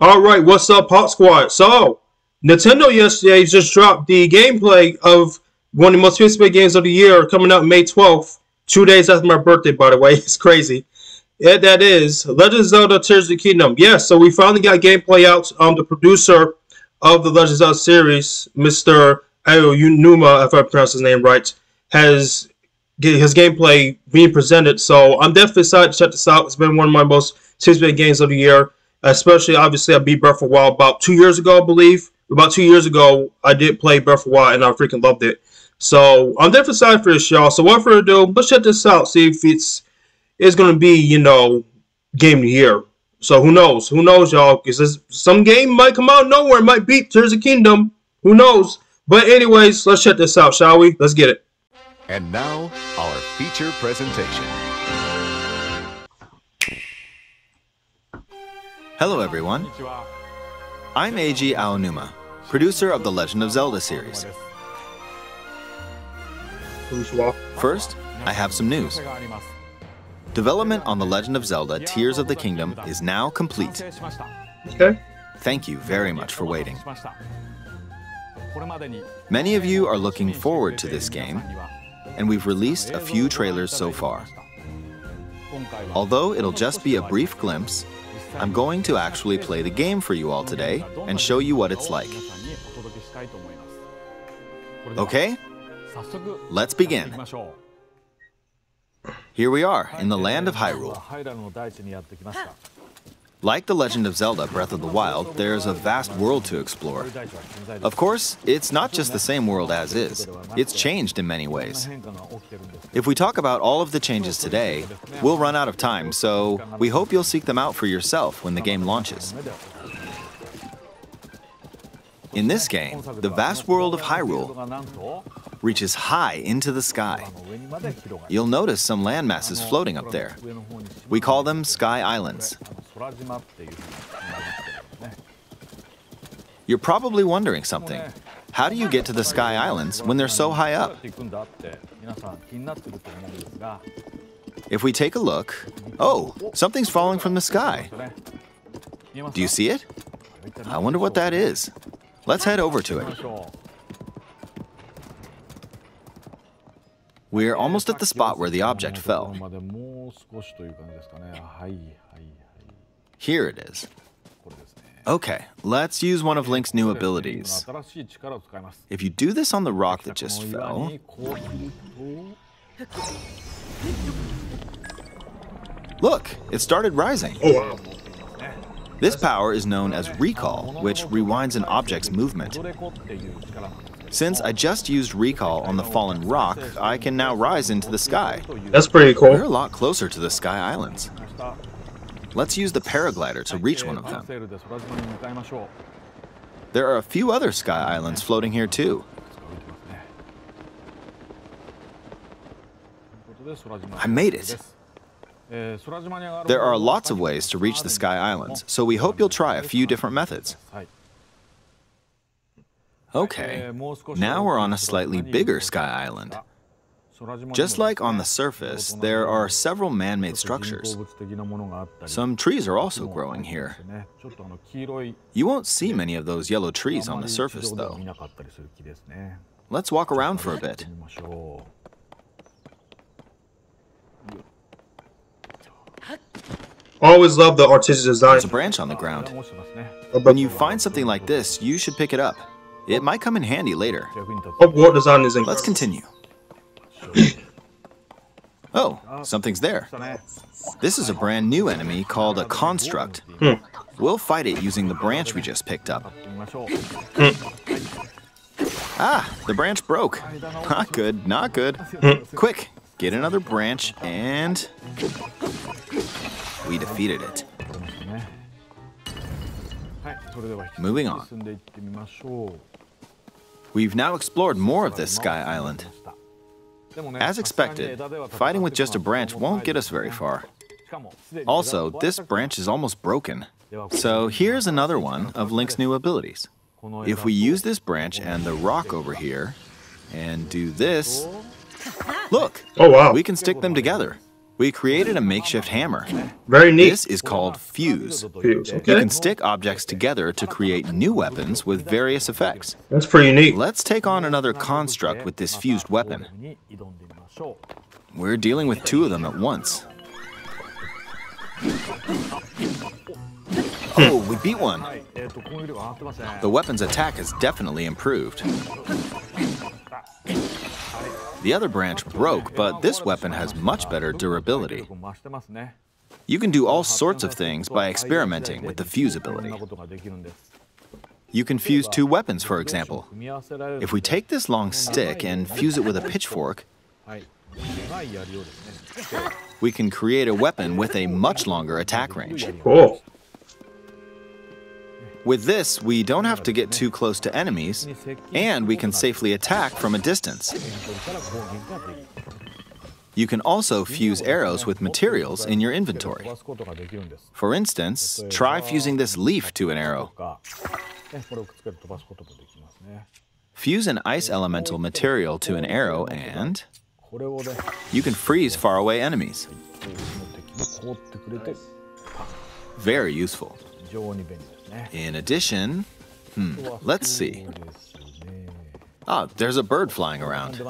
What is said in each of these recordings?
All right, what's up, HawkSquad? So, Nintendo yesterday just dropped the gameplay of one of the most anticipated games of the year, coming out May 12th, two days after my birthday. By the way, it's crazy. Yeah, that is Legend of Zelda: Tears of the Kingdom. Yes, so we finally got gameplay out. Um, the producer of the Legend of Zelda series, Mr. Aonuma, if I pronounce his name right, has his gameplay being presented. So I'm definitely excited to check this out. It's been one of my most anticipated games of the year. Especially, obviously, I beat Breath of Wild about two years ago, I believe. About two years ago, I did play Breath of Wild, and I freaking loved it. So I'm definitely excited for this, y'all. So without further ado, let's check this out. See if it's it's gonna be, you know, game of the year. So who knows? Who knows, y'all? Because some game might come out nowhere, might beat Tears of Kingdom. Who knows? But anyways, let's check this out, shall we? Let's get it. And now, our feature presentation. Hello, everyone. I'm Eiji Aonuma, producer of the Legend of Zelda series. First, I have some news. Development on The Legend of Zelda Tears of the Kingdom is now complete. Okay. Thank you very much for waiting. Many of you are looking forward to this game, and we've released a few trailers so far. Although it'll just be a brief glimpse, I'm going to actually play the game for you all today and show you what it's like. Okay? Let's begin. Here we are in the land of Hyrule. Like The Legend of Zelda Breath of the Wild, there's a vast world to explore. Of course, it's not just the same world as is, it's changed in many ways. If we talk about all of the changes today, we'll run out of time, so we hope you'll seek them out for yourself when the game launches. In this game, the vast world of Hyrule reaches high into the sky. You'll notice some landmasses floating up there. We call them Sky Islands. You're probably wondering something. How do you get to the Sky Islands when they're so high up? If we take a look, oh, something's falling from the sky. Do you see it? I wonder what that is. Let's head over to it. We're almost at the spot where the object fell. Here it is. Okay, let's use one of Link's new abilities. If you do this on the rock that just fell... Look, it started rising. Oh, wow. This power is known as Recall, which rewinds an object's movement. Since I just used Recall on the fallen rock, I can now rise into the sky. That's pretty cool. We're a lot closer to the Sky Islands. Let's use the paraglider to reach one of them. There are a few other Sky Islands floating here too. I made it. There are lots of ways to reach the Sky Islands, so we hope you'll try a few different methods. Okay, now we're on a slightly bigger Sky Island. Just like on the surface, there are several man-made structures. Some trees are also growing here. You won't see many of those yellow trees on the surface, though. Let's walk around for a bit. Always love the artistic design. There's a branch on the ground. When you find something like this, you should pick it up. It might come in handy later. Hope design is in. Let's continue. Oh, something's there. This is a brand new enemy called a construct. Hmm. We'll fight it using the branch we just picked up. Ah, the branch broke. Not good, not good. Quick, get another branch and we defeated it. Moving on. We've now explored more of this Sky Island. As expected, fighting with just a branch won't get us very far. Also, this branch is almost broken. So here's another one of Link's new abilities. If we use this branch and the rock over here, and do this, look, Oh, wow. we can stick them together. We created a makeshift hammer. Very neat. This is called fuse. Fuse, okay. You can stick objects together to create new weapons with various effects. That's pretty neat. Let's take on another construct with this fused weapon. We're dealing with two of them at once. Hmm. Oh, we beat one. The weapon's attack has definitely improved. The other branch broke, but this weapon has much better durability. You can do all sorts of things by experimenting with the Fuse ability. You can fuse two weapons, for example. If we take this long stick and fuse it with a pitchfork, we can create a weapon with a much longer attack range. Cool. With this, we don't have to get too close to enemies, and we can safely attack from a distance. You can also fuse arrows with materials in your inventory. For instance, try fusing this leaf to an arrow. Fuse an ice elemental material to an arrow and you can freeze faraway enemies. Very useful. In addition, hmm, let's see. Ah, there's a bird flying around.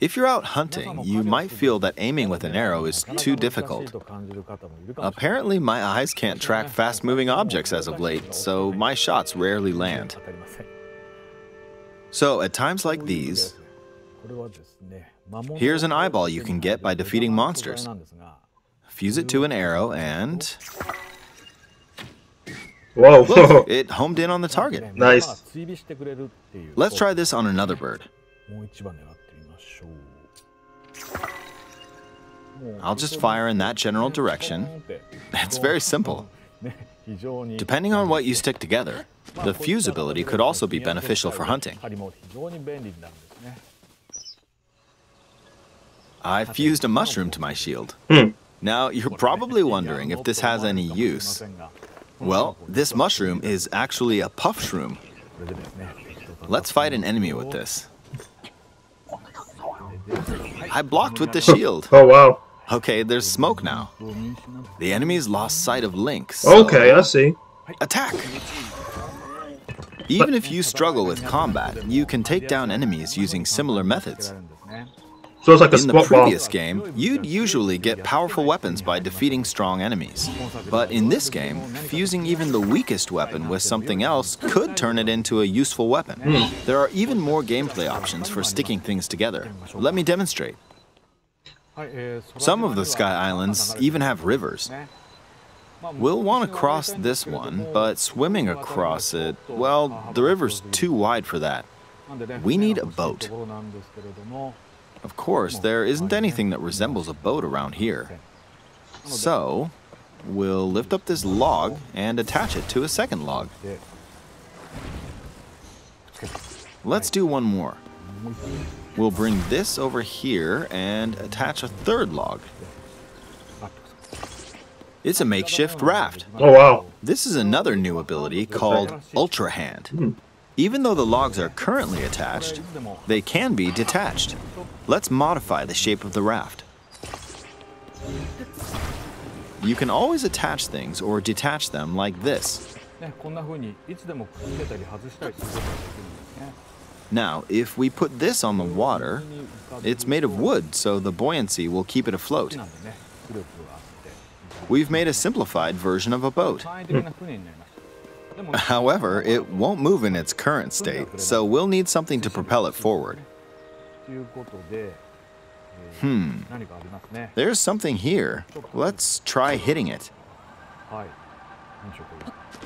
If you're out hunting, you might feel that aiming with an arrow is too difficult. Apparently, my eyes can't track fast moving objects as of late, so my shots rarely land. So, at times like these, here's an eyeball you can get by defeating monsters. Fuse it to an arrow and Whoa. Look, it homed in on the target. nice. Let's try this on another bird. I'll just fire in that general direction. It's very simple. Depending on what you stick together, the Fuse ability could also be beneficial for hunting. I fused a mushroom to my shield. Hmm. Now, you're probably wondering if this has any use. Well, this mushroom is actually a puff shroom. Let's fight an enemy with this. I blocked with the oh, shield. Oh wow. Okay, there's smoke now. The enemy's lost sight of Link. so- Okay, I see. Attack! Even if you struggle with combat, you can take down enemies using similar methods. So it's like a In the previous game, you'd usually get powerful weapons by defeating strong enemies. But in this game, fusing even the weakest weapon with something else could turn it into a useful weapon. Hmm. There are even more gameplay options for sticking things together. Let me demonstrate. Some of the Sky Islands even have rivers. We'll want to cross this one, but swimming across it, well, the river's too wide for that. We need a boat. Of course, there isn't anything that resembles a boat around here. So, we'll lift up this log and attach it to a second log. Let's do one more. We'll bring this over here and attach a third log. It's a makeshift raft. Oh wow. This is another new ability called Ultra Hand. Hmm. Even though the logs are currently attached, they can be detached. Let's modify the shape of the raft. You can always attach things or detach them like this. Now, if we put this on the water, it's made of wood, so the buoyancy will keep it afloat. We've made a simplified version of a boat. However, it won't move in its current state, so we'll need something to propel it forward. Hmm, there's something here. Let's try hitting it.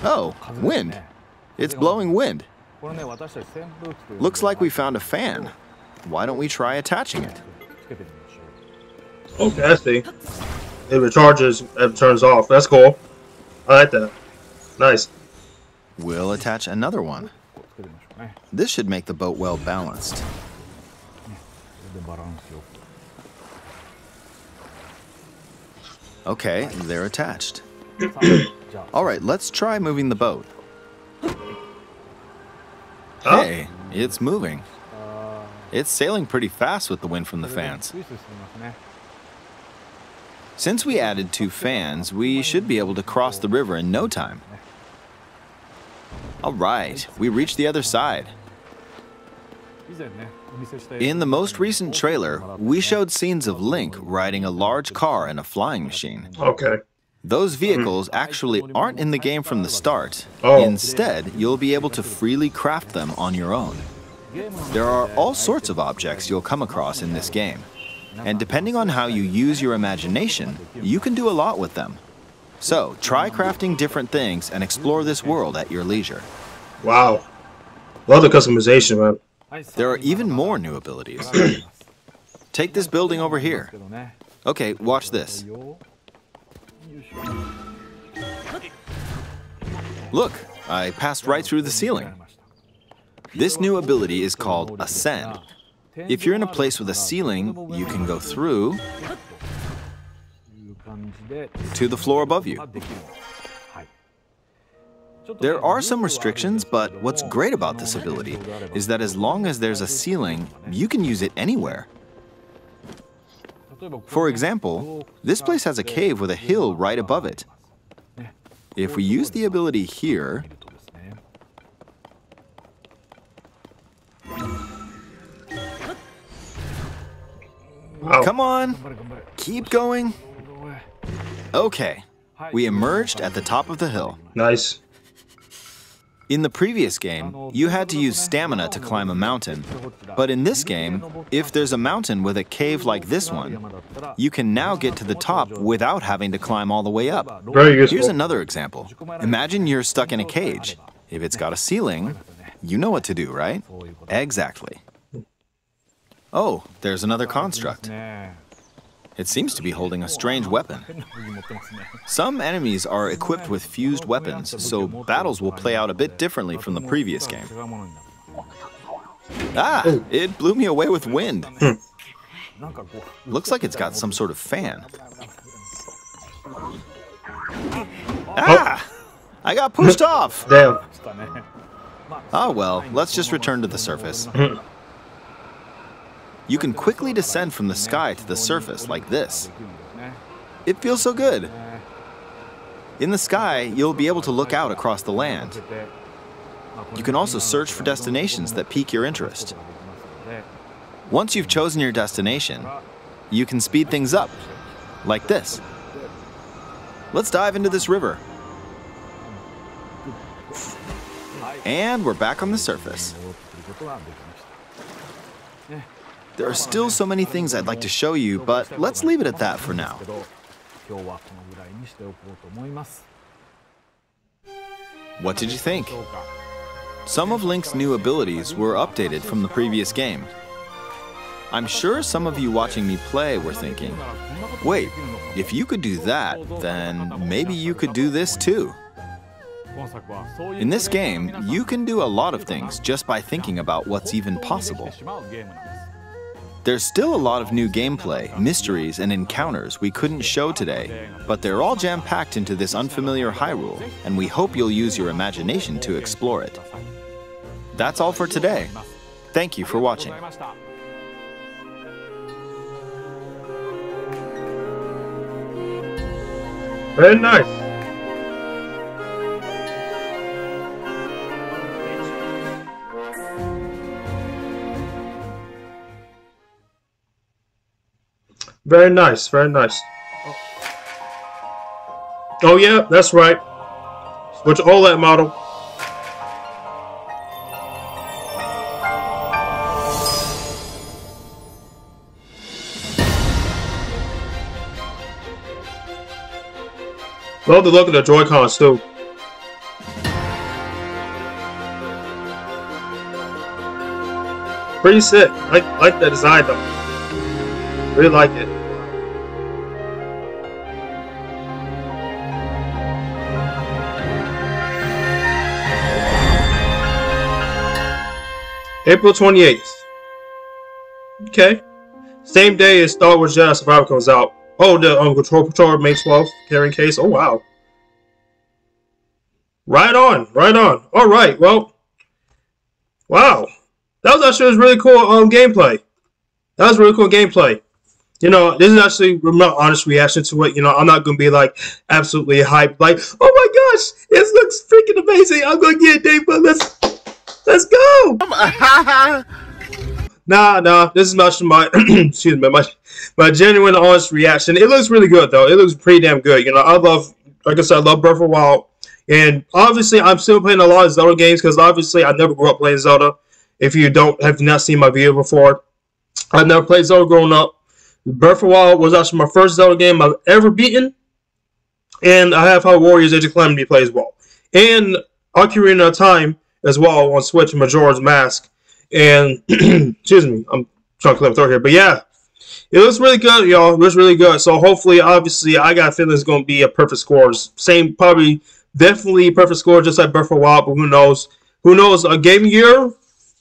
Oh, wind. It's blowing wind. Looks like we found a fan. Why don't we try attaching it? Okay, I see. It recharges and turns off. That's cool. I like that. Nice. We'll attach another one. This should make the boat well balanced. Okay, they're attached. All right, let's try moving the boat. Hey, it's moving. It's sailing pretty fast with the wind from the fans. Since we added two fans, we should be able to cross the river in no time. All right, we reached the other side. In the most recent trailer, we showed scenes of Link riding a large car and a flying machine. Okay. Those hmm. vehicles actually aren't in the game from the start. Oh. Instead, you'll be able to freely craft them on your own. There are all sorts of objects you'll come across in this game. And depending on how you use your imagination, you can do a lot with them. So, try crafting different things and explore this world at your leisure. Wow. Love the customization, man. There are even more new abilities. Take this building over here. Okay, watch this. Look, I passed right through the ceiling. This new ability is called Ascend. If you're in a place with a ceiling, you can go through to the floor above you. There are some restrictions, but what's great about this ability is that as long as there's a ceiling, you can use it anywhere. For example, this place has a cave with a hill right above it. If we use the ability here. Come on. Keep going. Okay. We emerged at the top of the hill. Nice. In the previous game, you had to use stamina to climb a mountain. But in this game, if there's a mountain with a cave like this one, you can now get to the top without having to climb all the way up. Very useful. Here's another example. Imagine you're stuck in a cage. If it's got a ceiling, you know what to do, right? Exactly. Oh, there's another construct. It seems to be holding a strange weapon. Some enemies are equipped with fused weapons, so battles will play out a bit differently from the previous game. Ah, it blew me away with wind. Looks like it's got some sort of fan. Ah! I got pushed off! Damn. Oh well, let's just return to the surface. You can quickly descend from the sky to the surface like this. It feels so good. In the sky, you'll be able to look out across the land. You can also search for destinations that pique your interest. Once you've chosen your destination, you can speed things up, like this. Let's dive into this river. And we're back on the surface. There are still so many things I'd like to show you, but let's leave it at that for now. What did you think? Some of Link's new abilities were updated from the previous game. I'm sure some of you watching me play were thinking, wait, if you could do that, then maybe you could do this too. In this game, you can do a lot of things just by thinking about what's even possible. There's still a lot of new gameplay, mysteries, and encounters we couldn't show today, but they're all jam-packed into this unfamiliar Hyrule, and we hope you'll use your imagination to explore it. That's all for today. Thank you for watching. Very nice. Very nice, very nice. Oh yeah, that's right. Switch OLED model. Love the look of the Joy-Cons too. Pretty sick. Like, like the design though. Really like it. April 28th. Okay. Same day as Star Wars Jedi Survivor comes out. Oh, the um, Control Controller May 12th carrying case. Oh, wow. Right on. Right on. All right. Well, wow. That was actually really cool um, gameplay. That was really cool gameplay. you know, this is actually my honest reaction to it. You know, I'm not gonna be like absolutely hyped, like, oh my gosh, this looks freaking amazing. I'm gonna get a date, but let's let's go. nah, nah, this is much my excuse me, my my genuine honest reaction. It looks really good though. It looks pretty damn good. You know, I love like I said, I love Breath of the Wild. And obviously I'm still playing a lot of Zelda games because obviously I never grew up playing Zelda. If you don't have not seen my video before. I never played Zelda growing up. Breath of the Wild was actually my first Zelda game I've ever beaten. And I have Hyrule Warriors Age of Calamity play as well. And Ocarina of Time as well on Switch, and Majora's Mask. And, excuse me, I'm trying to clear my throat here. But yeah, it looks really good, y'all. It looks really good. So hopefully, obviously, I got a feeling it's going to be a perfect score. Same, probably, definitely perfect score, just like Breath of Wild. But who knows? Who knows? A game year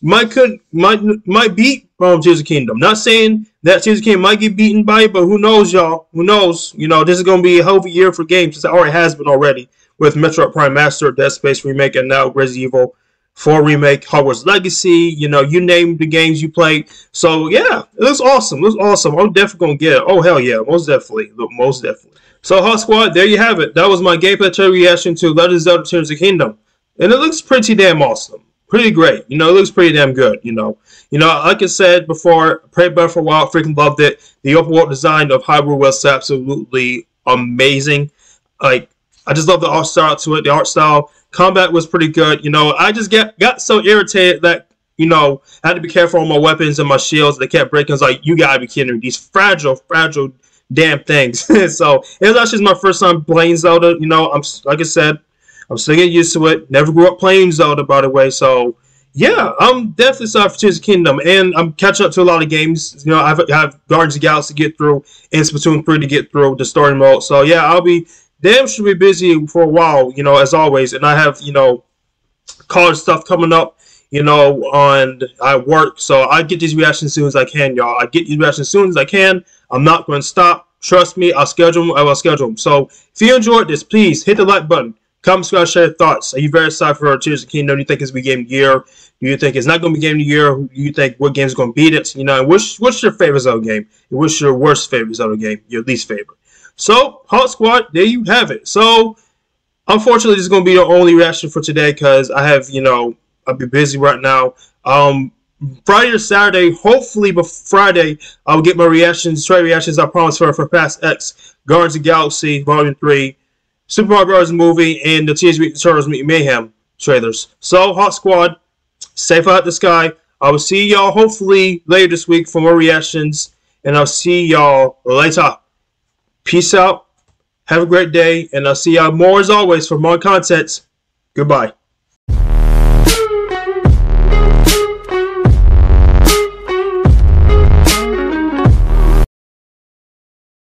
might could might might beat um, Tears of Kingdom. Not saying that Tears of Kingdom might get beaten by it, but who knows, y'all? Who knows? You know, this is going to be a a year for games. It already has been already with Metroid Prime Master, Dead Space remake, and now Resident Evil 4 remake, Hogwarts Legacy. You know, you name the games you played. So yeah, it looks awesome. It awesome. I'm definitely gonna get it. Oh hell yeah, most definitely, most definitely. So HawkSquad, there you have it. That was my gameplay trailer reaction to Legend of Zelda Tears of Kingdom, and it looks pretty damn awesome pretty great. You know, it looks pretty damn good. You know, you know, like I said before, played Breath for a while, freaking loved it. The open world design of Hyrule was absolutely amazing. Like, I just love the art style to it. The art style, combat was pretty good. You know, I just get got so irritated that you know I had to be careful on my weapons and my shields. They kept breaking. I was like, you gotta be kidding me! These fragile, fragile damn things. so it was actually my first time playing Zelda. You know, I'm like I said, I'm still getting used to it. Never grew up playing Zelda, by the way. So, yeah, I'm definitely excited for Tears of Kingdom. And I'm catching up to a lot of games. You know, I have, I have Guardians of Galaxy to get through and Splatoon 3 to get through the story mode. So, yeah, I'll be damn should be busy for a while, you know, as always. And I have, you know, college stuff coming up, you know, on I work. So I get these reactions as soon as I can, y'all. I get these reactions as soon as I can. I'm not going to stop. Trust me, I'll schedule them. I will schedule them. So if you enjoyed this, please hit the like button. Comment, subscribe, share your thoughts. Are you very excited for Tears of Kingdom? Do you think it's be game of the year? Do you think it's not going to be game of the year? Do you think what game's going to beat it? You know, what's what's your favorite Zelda game? What's your worst favorite Zelda game? Your least favorite? So, HawkSquad, there you have it. So, unfortunately, this is going to be the only reaction for today because I have, you know, I'll be busy right now. Um, Friday or Saturday, hopefully, but Friday, I'll get my reactions, try reactions I promised for for Fast X, Guardians of Galaxy Volume 3, Super Mario Bros. movie, and the Teenage Mutant Turtles Mayhem trailers. So, HawkSquad, safe out the sky. I will see y'all hopefully later this week for more reactions, and I'll see y'all later. Peace out. Have a great day, and I'll see y'all more as always for more contents. Goodbye.